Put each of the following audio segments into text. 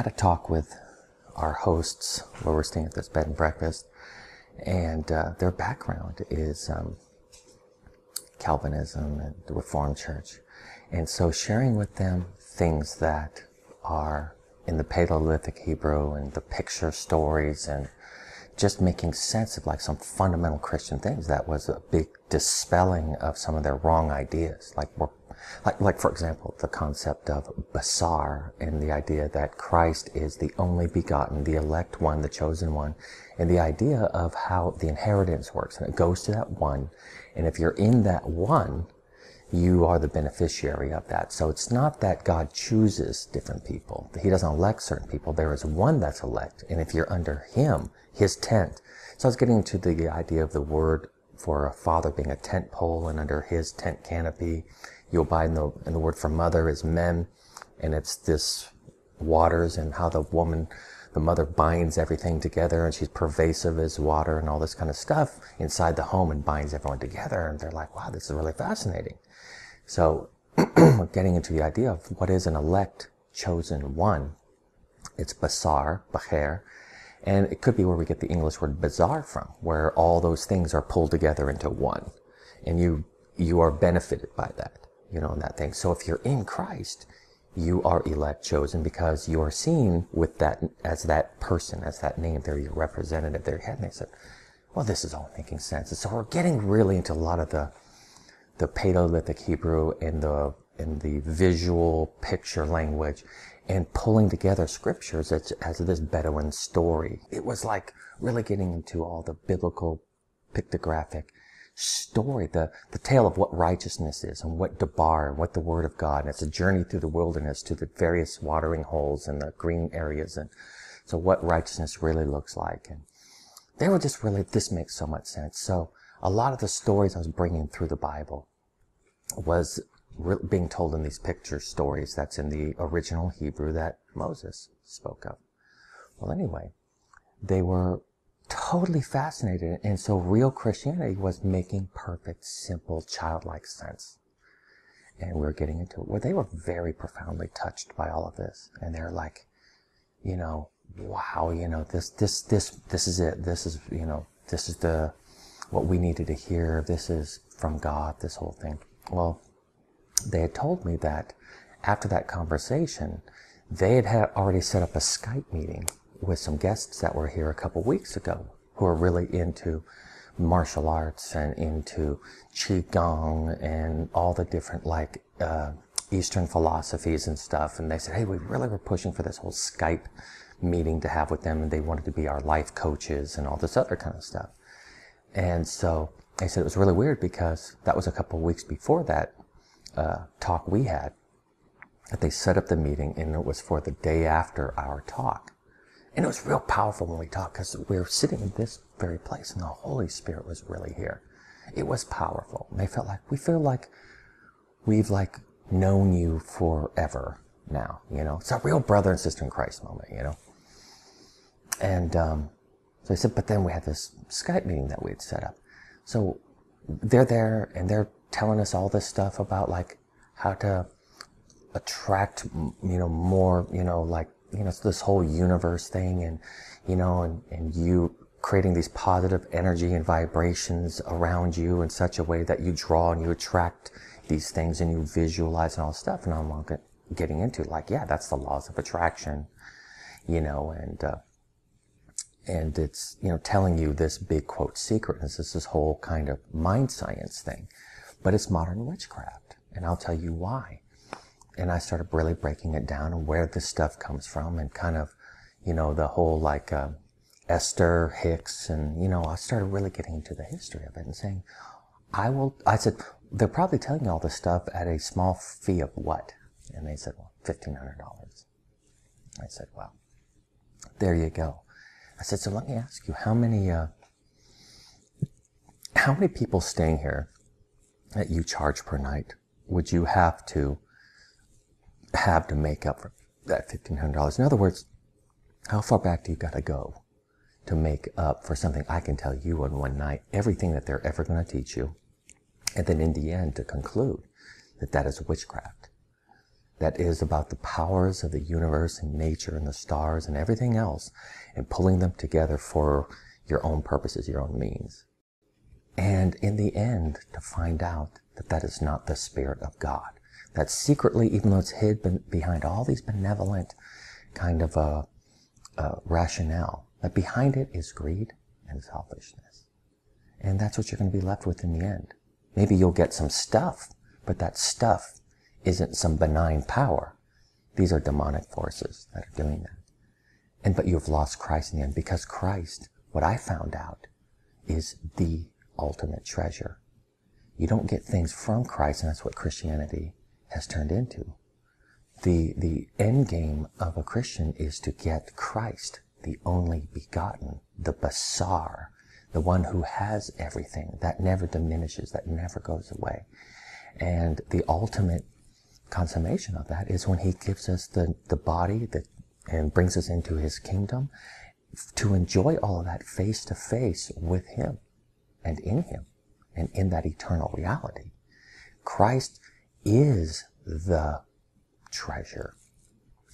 had a talk with our hosts where we're staying at this bed and breakfast, and uh, their background is um, Calvinism and the Reformed Church. And so sharing with them things that are in the Paleolithic Hebrew and the picture stories and just making sense of like some fundamental Christian things. That was a big dispelling of some of their wrong ideas. Like, like, like for example, the concept of Basar and the idea that Christ is the only begotten, the elect one, the chosen one, and the idea of how the inheritance works. And it goes to that one. And if you're in that one, you are the beneficiary of that. So it's not that God chooses different people. He doesn't elect certain people. There is one that's elect. And if you're under Him, His tent. So I was getting to the idea of the word for a father being a tent pole and under His tent canopy. You abide in the, and the word for mother is mem. And it's this waters and how the woman, the mother binds everything together and she's pervasive as water and all this kind of stuff inside the home and binds everyone together. And they're like, wow, this is really fascinating. So getting into the idea of what is an elect chosen one, it's basar, bacher, and it could be where we get the English word bizarre from, where all those things are pulled together into one. And you, you are benefited by that, you know, in that thing. So if you're in Christ, you are elect chosen because you are seen with that, as that person, as that name, they're your representative, their head. And they said, well, this is all making sense. And so we're getting really into a lot of the, the Paleolithic Hebrew and the in the visual picture language and pulling together scriptures as, as this Bedouin story. It was like really getting into all the biblical pictographic story, the, the tale of what righteousness is and what Debar and what the Word of God. And it's a journey through the wilderness to the various watering holes and the green areas. And so what righteousness really looks like. And they were just really, this makes so much sense. So a lot of the stories I was bringing through the Bible was being told in these picture stories that's in the original Hebrew that Moses spoke of. Well, anyway, they were totally fascinated. And so real Christianity was making perfect, simple, childlike sense. And we were getting into it where they were very profoundly touched by all of this. And they're like, you know, wow, you know, this, this, this, this is it. This is, you know, this is the, what we needed to hear. This is from God, this whole thing. Well, they had told me that after that conversation, they had, had already set up a Skype meeting with some guests that were here a couple weeks ago who are really into martial arts and into qigong and all the different like uh, Eastern philosophies and stuff. And they said, "Hey, we really were pushing for this whole Skype meeting to have with them, and they wanted to be our life coaches and all this other kind of stuff." And so they said it was really weird because that was a couple weeks before that uh, talk we had. That they set up the meeting and it was for the day after our talk. And it was real powerful when we talked because we were sitting in this very place and the Holy Spirit was really here. It was powerful. And they felt like, we feel like we've like known you forever now, you know. It's a real brother and sister in Christ moment, you know. And um, so I said, but then we had this Skype meeting that we had set up. So they're there and they're telling us all this stuff about like how to attract, you know, more, you know, like, you know, it's this whole universe thing and, you know, and, and you creating these positive energy and vibrations around you in such a way that you draw and you attract these things and you visualize and all stuff. And I'm getting into like, yeah, that's the laws of attraction, you know, and, uh, and it's you know telling you this big quote secret this is this whole kind of mind science thing. But it's modern witchcraft. And i'll tell you why and i started really breaking it down and where this stuff comes from and kind of you know the whole like uh, esther hicks and you know i started really getting into the history of it and saying i will i said they're probably telling you all this stuff at a small fee of what? And they said well $1500 i said well there you go. I said, so let me ask you, how many, uh, how many people staying here that you charge per night would you have to have to make up for that $1,500? In other words, how far back do you got to go to make up for something I can tell you in one night, everything that they're ever going to teach you, and then in the end to conclude that that is witchcraft? that is about the powers of the universe and nature and the stars and everything else and pulling them together for your own purposes, your own means. And in the end, to find out that that is not the Spirit of God. That secretly, even though it's hid behind all these benevolent kind of uh, uh, rationale, that behind it is greed and selfishness. And that's what you're going to be left with in the end. Maybe you'll get some stuff, but that stuff isn't some benign power. These are demonic forces that are doing that. And but you've lost Christ in the end because Christ, what I found out, is the ultimate treasure. You don't get things from Christ, and that's what Christianity has turned into. The, the end game of a Christian is to get Christ, the only begotten, the Basar, the one who has everything, that never diminishes, that never goes away. And the ultimate consummation of that is when he gives us the, the body that, and brings us into his kingdom to enjoy all of that face to face with him and in him and in that eternal reality. Christ is the treasure.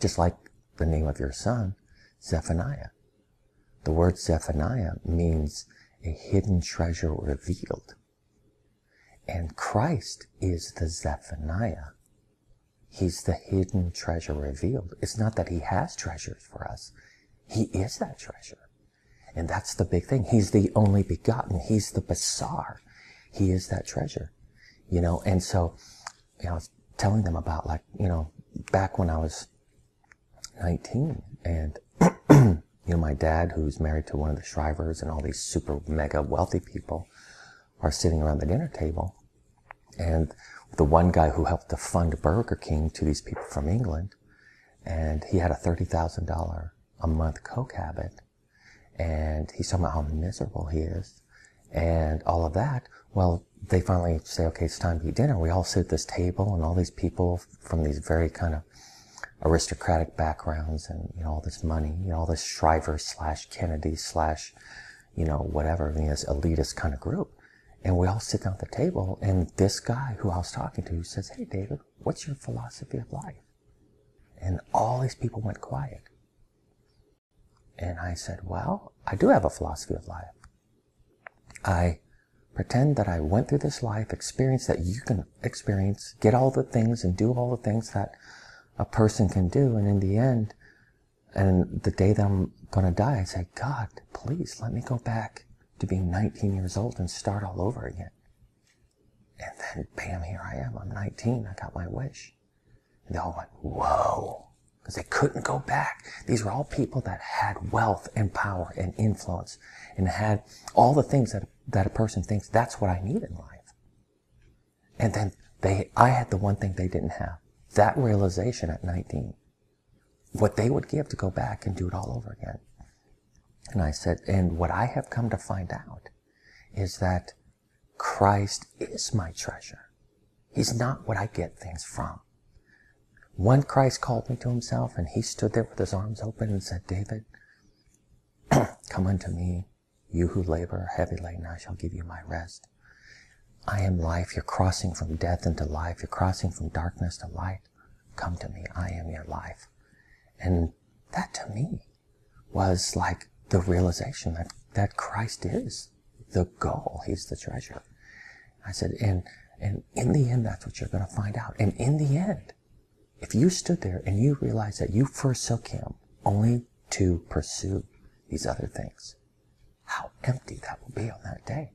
Just like the name of your son, Zephaniah. The word Zephaniah means a hidden treasure revealed. And Christ is the Zephaniah. He's the hidden treasure revealed. It's not that he has treasures for us. He is that treasure. And that's the big thing. He's the only begotten. He's the Basar. He is that treasure. You know, and so, you know, I was telling them about like, you know, back when I was 19 and, you know, my dad, who's married to one of the Shrivers and all these super mega wealthy people are sitting around the dinner table. And the one guy who helped to fund Burger King to these people from England, and he had a $30,000 a month coke habit. And he's talking about how miserable he is and all of that. Well, they finally say, okay, it's time to eat dinner. We all sit at this table and all these people from these very kind of aristocratic backgrounds and, you know, all this money, you know, all this Shriver slash Kennedy slash, you know, whatever, I mean, this elitist kind of group. And we all sit down at the table and this guy who I was talking to says, Hey, David, what's your philosophy of life? And all these people went quiet. And I said, well, I do have a philosophy of life. I pretend that I went through this life, experience that you can experience, get all the things and do all the things that a person can do. And in the end, and the day that I'm going to die, I say, God, please let me go back to being 19 years old and start all over again. And then, bam, here I am. I'm 19. I got my wish. And they all went, whoa because they couldn't go back. These were all people that had wealth and power and influence and had all the things that, that a person thinks that's what I need in life. And then they, I had the one thing they didn't have. That realization at 19. What they would give to go back and do it all over again. And I said, and what I have come to find out is that Christ is my treasure. He's not what I get things from. One Christ called me to himself, and he stood there with his arms open and said, David, come unto me, you who labor heavy laden, I shall give you my rest. I am life. You're crossing from death into life. You're crossing from darkness to light. Come to me. I am your life. And that to me was like the realization that, that Christ is the goal. He's the treasure. I said, and, and in the end, that's what you're going to find out. And in the end, if you stood there and you realized that you forsook him only to pursue these other things, how empty that will be on that day.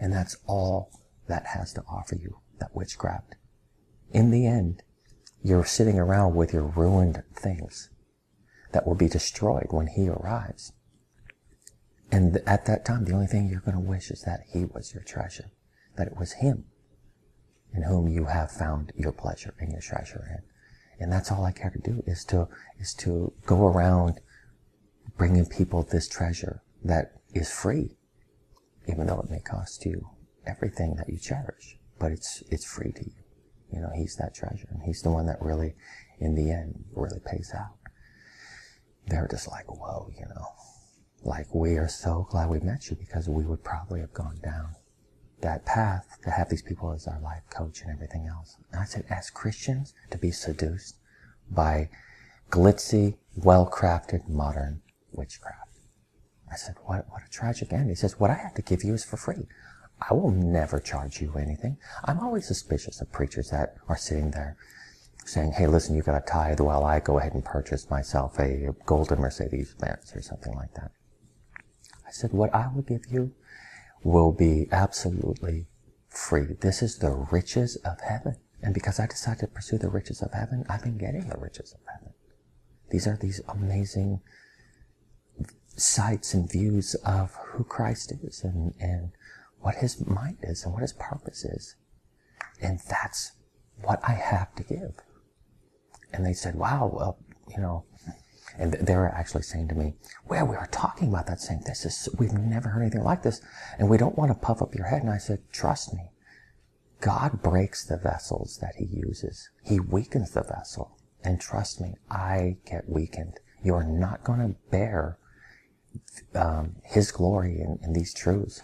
And that's all that has to offer you, that witchcraft. In the end, you're sitting around with your ruined things that will be destroyed when he arrives. And at that time, the only thing you're going to wish is that he was your treasure, that it was him in whom you have found your pleasure and your treasure in. And that's all I care to do is to, is to go around bringing people this treasure that is free, even though it may cost you everything that you cherish, but it's, it's free to you. You know, he's that treasure and he's the one that really, in the end, really pays out. They're just like, whoa, you know, like we are so glad we met you because we would probably have gone down that path to have these people as our life coach and everything else. And I said, as Christians, to be seduced by glitzy, well-crafted modern witchcraft. I said, what, what a tragic end. He says, what I have to give you is for free. I will never charge you anything. I'm always suspicious of preachers that are sitting there saying, hey, listen, you got to tithe while I go ahead and purchase myself a golden Mercedes Benz or something like that. I said, what I will give you will be absolutely free. This is the riches of heaven. And because I decided to pursue the riches of heaven, I've been getting the riches of heaven. These are these amazing sights and views of who Christ is and, and what his mind is and what his purpose is. And that's what I have to give. And they said, wow, well, you know, and they were actually saying to me, well, we were talking about that saying, this is, we've never heard anything like this. And we don't want to puff up your head. And I said, trust me. God breaks the vessels that he uses. He weakens the vessel. And trust me, I get weakened. You are not going to bear um, his glory and, in these truths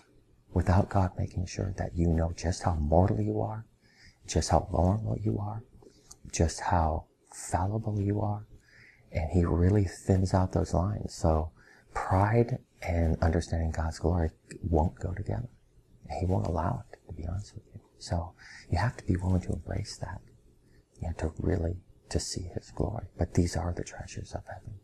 without God making sure that you know just how mortal you are, just how vulnerable you are, just how fallible you are. And he really thins out those lines. So pride and understanding God's glory won't go together. He won't allow it, to be honest with you. So you have to be willing to embrace that. You have to really to see his glory. But these are the treasures of heaven.